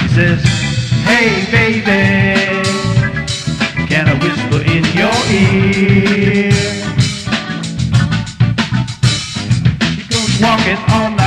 She says, Hey baby, can I whisper in your ear? She goes walking on